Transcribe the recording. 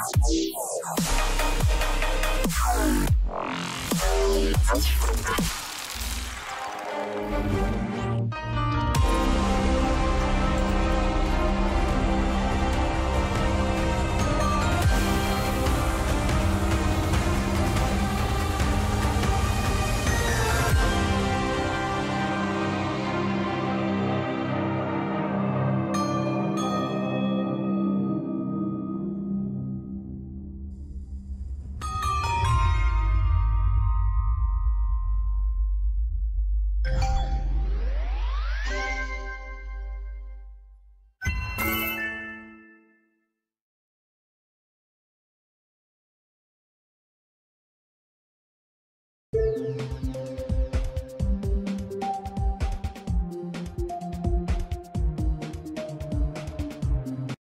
Thanks. Música